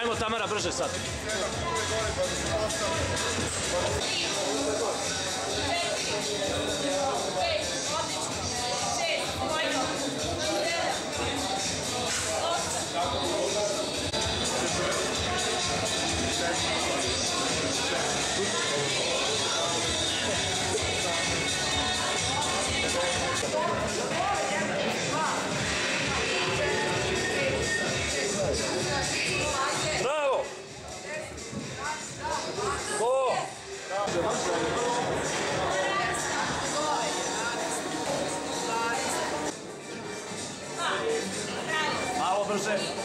Ajmo Tamara, brže sad. Projeto.